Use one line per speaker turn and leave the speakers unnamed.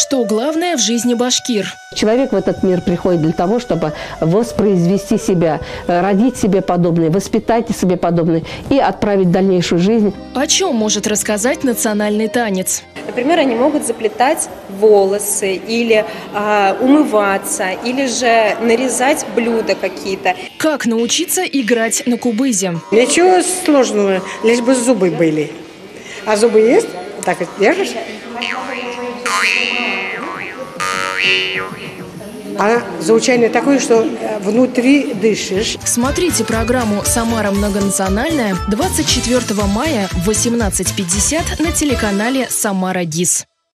Что главное в жизни башкир?
Человек в этот мир приходит для того, чтобы воспроизвести себя, э, родить себе подобное, воспитать себе подобное и отправить в дальнейшую жизнь.
О чем может рассказать национальный танец?
Например, они могут заплетать волосы или э, умываться, или же нарезать блюда какие-то.
Как научиться играть на кубызе?
Ничего сложного, лишь бы зубы были. А зубы есть? Так держишь? А звучание такое, что э, внутри дышишь.
Смотрите программу «Самара многонациональная» 24 мая в 18.50 на телеканале «Самара ГИС».